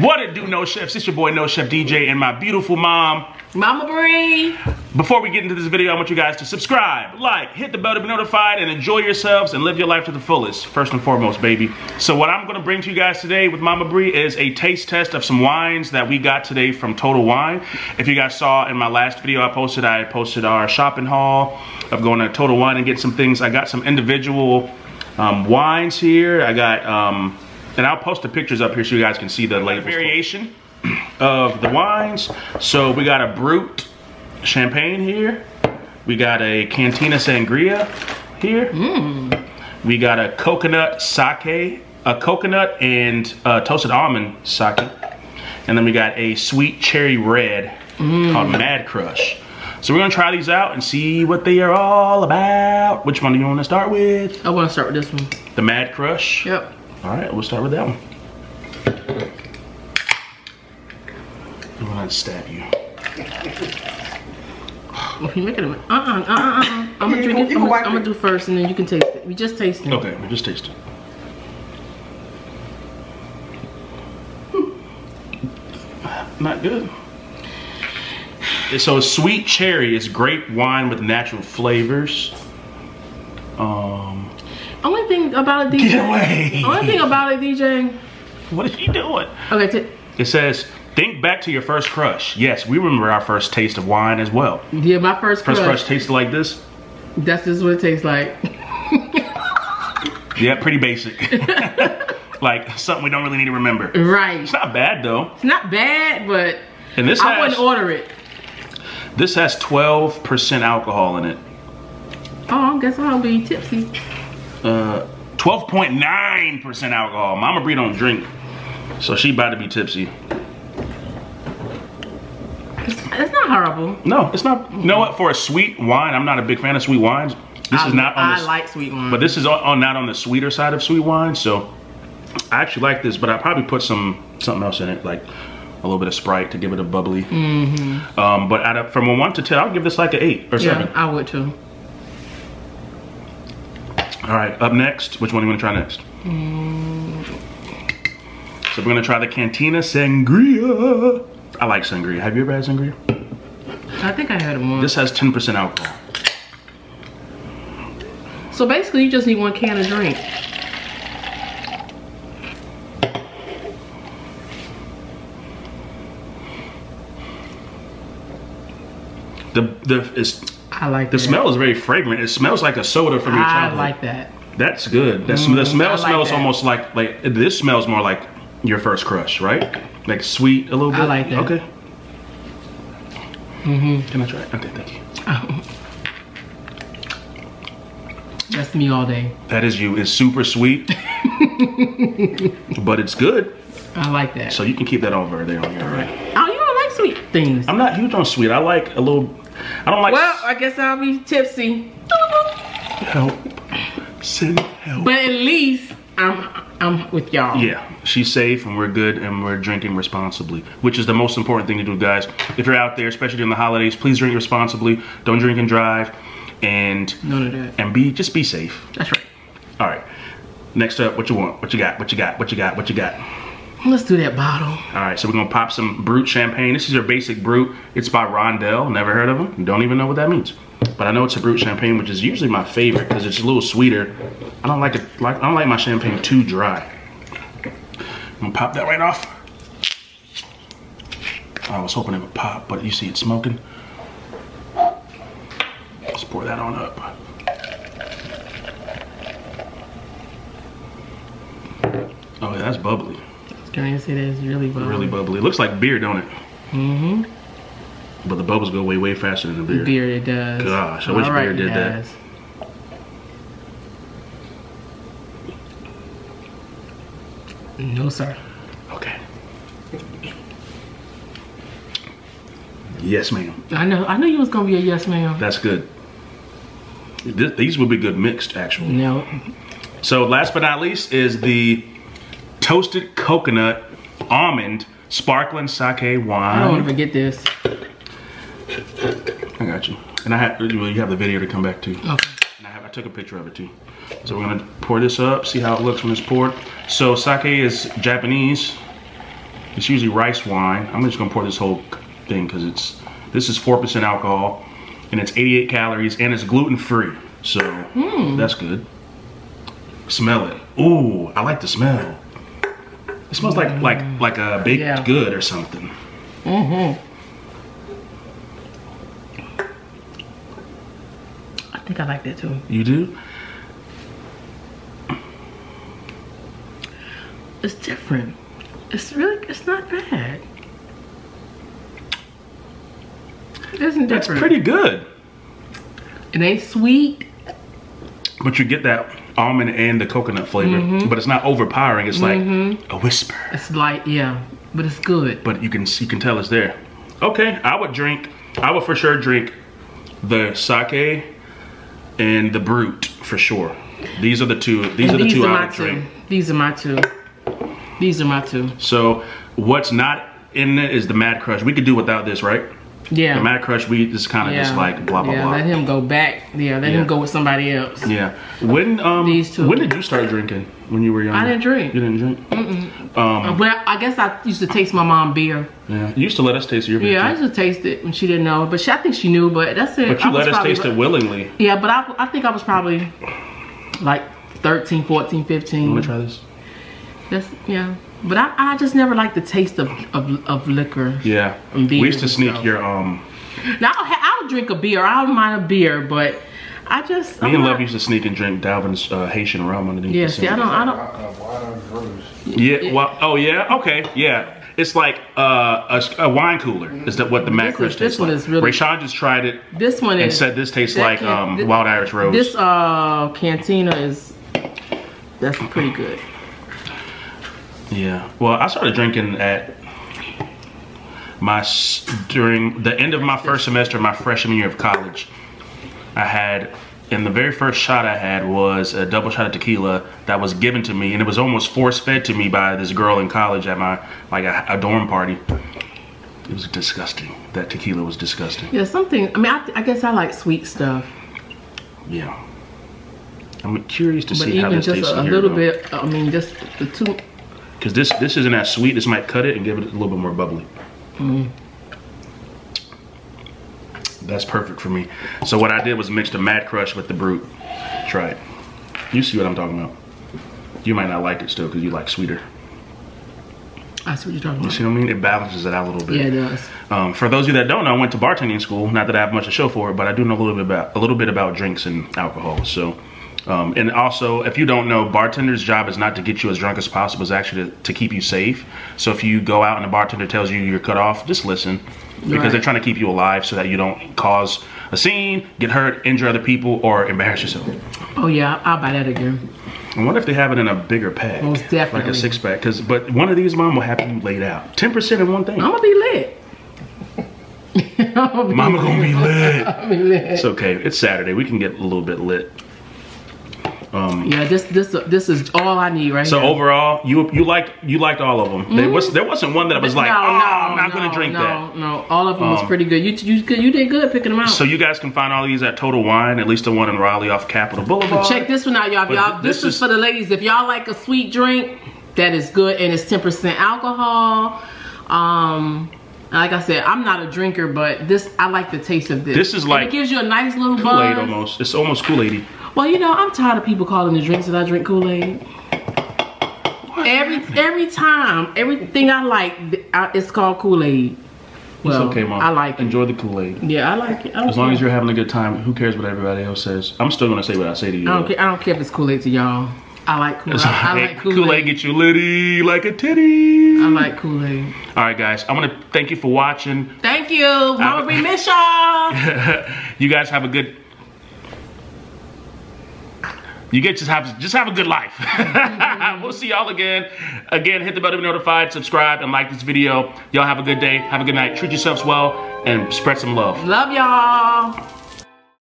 What it do, No Chefs? It's your boy, No Chef DJ, and my beautiful mom. Mama Bri. Before we get into this video, I want you guys to subscribe, like, hit the bell to be notified, and enjoy yourselves and live your life to the fullest, first and foremost, baby. So what I'm gonna bring to you guys today with Mama Bri is a taste test of some wines that we got today from Total Wine. If you guys saw in my last video I posted, I posted our shopping haul of going to Total Wine and get some things. I got some individual um, wines here. I got, um, and I'll post the pictures up here so you guys can see the label variation of the wines. So we got a Brut Champagne here. We got a Cantina Sangria here. We got a coconut sake, a coconut and uh, toasted almond sake. And then we got a sweet cherry red called Mad Crush. So we're gonna try these out and see what they are all about. Which one do you wanna start with? I want to start with this one. The Mad Crush? Yep. All right, we'll start with that one. I'm gonna stab you. If you make it, a- uh uh uh uh uh. I'm gonna drink it. I'm gonna, I'm gonna do first, and then you can taste it. We just taste it. Okay, we just taste it. Not good. So sweet cherry is grape wine with natural flavors. Only thing about it, DJ. Get away. Only thing about it, DJ. what is she doing? Okay. T- It says, think back to your first crush. Yes, we remember our first taste of wine as well. yeah, my first, First crush. crush tasted like this? That's just what it tastes like. Yeah, pretty basic. like something we don't really need to remember. right. It's not bad though. It's not bad, but And this I has wouldn't order it. this has 12% alcohol in it. Oh, I guess I'll be tipsy. Uh 12.9% alcohol. Mama Bri don't drink. So she about to be tipsy. It's not horrible. No, it's not. You know what? For a sweet wine, I'm not a big fan of sweet wines. This I, is not on I the, like sweet wine. but this is on, on not on the sweeter side of sweet wine. So I actually like this, but I probably put some something else in it, like a little bit of Sprite to give it a bubbly. Mm-hmm. Um, but out of, from a one to ten, I'll give this like an eight or seven. yeah, I would too. All right, up next, which one do you want to try next? Mm. So we're gonna try the Cantina Sangria. I like sangria. Have you ever had sangria? I think I had one. This has 10% alcohol. So basically, you just need one can of drink. The the is I like the that. smell is very fragrant. It smells like a soda from your childhood. I like that. That's good. That's, the smell like smells that. almost like like this smells more like your first crush, right? Like sweet a little bit. I like that. Okay. Mm-hmm. Can I try it? Okay, thank you. That's me all day. That is you. It's super sweet, but it's good. I like that. So you can keep that over there on your right. oh, you don't like sweet things. I'm not huge on sweet. I like a little. I don't like well, I guess I'll be tipsy. help. Send help. But at least I'm I'm with y'all. Yeah, she's safe and we're good and we're drinking responsibly, which is the most important thing to do, guys. If you're out there, especially during the holidays, please drink responsibly. Don't drink and drive, and None of that. and be just be safe. That's right. All right. Next up, what you want? What you got? What you got? What you got? What you got? Let's do that bottle. All right, so we're gonna pop some Brut champagne. This is your basic Brut. It's by Rondel. Never heard of them. Don't even know what that means. But I know it's a Brut champagne, which is usually my favorite because it's a little sweeter. I don't like it. Like I don't like my champagne too dry. I'm gonna pop that right off. I was hoping it would pop, but you see it smoking. Let's pour that on up. Oh, yeah, that's bubbly. Can I say that it's really bubbly? Really bubbly. It looks like beer, don't it? Mm-hmm. But the bubbles go way, way faster than the beer. Beer it does. Gosh, I wish right, beer did that. No, sir. Okay. Yes, ma'am. I know. I knew you was gonna be a yes, ma'am. That's good. Th- these would be good mixed, actually. No. So, last but not least is the toasted coconut almond sparkling sake wine. I don't want to forget this. I got you. And I have, well, you have the video to come back to. Okay. And I, have, I took a picture of it too. So we're gonna pour this up, see how it looks when it's poured. So sake is Japanese. It's usually rice wine. I'm just gonna pour this whole thing because it's this is 4% alcohol and it's 88 calories and it's gluten free. So hmm. that's good. Smell it. Ooh, I like the smell. It smells like like like a baked Yeah. good or something. Mm-hmm. I think I like that too. You do? It's different. It's really, it's not bad. It isn't different. That's pretty good. It ain't sweet. But you get that almond and the coconut flavor, Mm-hmm. but it's not overpowering. It's like a whisper. It's light, yeah, but it's good. but you can you can tell it's there. Okay, I would drink. I would for sure drink the sake and the brut for sure. These are the two. These And are the these two are I would two. drink. These are my two. These are my two. So what's not in it is the Mad Crush. We could do without this, right? Yeah. The Mad Crush. We just kind of yeah. just like blah blah yeah, blah. let him go back. Yeah, let Yeah. him go with somebody else. yeah. When um These two. when did you start drinking? When you were young? I didn't drink. You didn't drink. Uh, Well, I guess I used to taste my mom beer. Yeah. You used to let us taste your beer. Yeah, I too. used to taste it when she didn't know, but she, I think she knew. But that's it. But you was let us probably- taste it willingly. Yeah, but I, I think I was probably like 13, 14, 15. Want to try this? That's yeah. But I, I just never liked the taste of of, of liquor. Yeah. And We used to sneak and stuff. your um. Now I'll, I'll drink a beer. I don't mind a beer, but I just Me I'm and not- Love used to sneak and drink Dalvin's uh, Haitian rum underneath. Yeah, the see, I sink. don't, I don't. Uh, why don't Bruce? Yeah. Well. Oh yeah. Okay. Yeah. It's like uh, a, a wine cooler. Is that what the Mad This Crush is- tastes this one like? is really- Rayshawn just tried it This one and is. said this tastes like can- um, thi- Wild Irish Rose. This uh cantina is. That's pretty good. Yeah. Well, I started drinking at my during the end of my first semester, my freshman year of college. I had, and the very first shot I had was a double shot of tequila that was given to me, and it was almost force fed to me by this girl in college at my like a, a dorm party. It was disgusting. That tequila was disgusting. Yeah, something. I mean, I, I guess I like sweet stuff, Yeah. I'm curious to but see how even this just tastes a, a little though. bit. I mean, just the two. Because this this isn't as sweet. This might cut it and give it a little bit more bubbly. Mm. That's perfect for me. So what I did was mix the Mad Crush with the Brut. Try it. You see what I'm talking about. You might not like it still because you like sweeter. I see what you're talking about. You see what I mean? It balances it out a little bit. Yeah, it does. Um, for those of you that don't know, I went to bartending school. Not that I have much to show for it, but I do know a little bit about a little bit about drinks and alcohol. So, um, and also, if you don't know, bartender's job is not to get you as drunk as possible. It's actually to, to keep you safe. So if you go out and the bartender tells you you're cut off, just listen because Right. they're trying to keep you alive so that you don't cause a scene, get hurt, injure other people, or embarrass yourself. Oh yeah, I'll buy that again. I wonder if they have it in a bigger pack, Most like a six pack. Because, but one of these, mom, will have you laid out. Ten percent in one thing. I'm gonna be lit. I'm gonna be Mama gonna be lit. Be lit. It's okay. It's Saturday. We can get a little bit lit. Yeah, this this this is all I need right So here. overall, you you liked you liked all of them. There was there wasn't one that was like, Mm-hmm. no, oh, no, I'm not no, gonna drink no, that. No, all of them was Um, pretty good. You you good- you did good picking them out. So you guys can find all these at Total Wine, at least the one in Raleigh off Capitol Boulevard. Check this one out, y'all. Y'all this this, is, for the ladies. If y'all like a sweet drink, that is good, and it's 10% alcohol. Um, like I said, I'm not a drinker, but this I like the taste of this. This is And like it gives you a nice little Kool Aid almost. It's almost Kool Aidy. Well, you know, I'm tired of people calling the drinks that I drink Kool Aid. Every every time, everything I like, I, it's called Kool Aid. It's Well, okay, mom. I like it. Enjoy the Kool Aid. Yeah, I like it. I As long care. as you're having a good time, who cares what everybody else says? I'm still gonna say what I say to you. I don't care. I don't care if it's Kool Aid to y'all. I like Kool Aid. It's I like, like Kool Kool Aid Aid. get you litty like a titty. I like Kool Aid. All right, guys. I want to thank you for watching. Thank you, Mama Bri miss y'all. you guys have a good. You get just have just have a good life. Mm-hmm. we'll see y'all again. Again, hit the bell to be notified, subscribe, and like this video. Y'all have a good day. Have a good night. Treat yourselves well and spread some love. Love y'all.